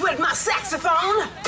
with my saxophone.